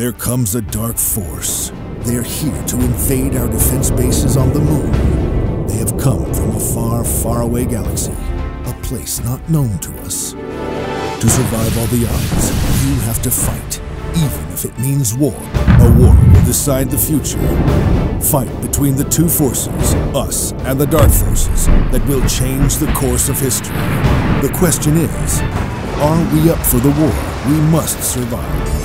There comes a dark force. They're here to invade our defense bases on the moon. They have come from a far, far away galaxy, a place not known to us. To survive all the odds, you have to fight, even if it means war. A war will decide the future. Fight between the two forces, us and the dark forces, that will change the course of history. The question is, are we up for the war we must survive?